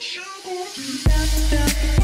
Sugar.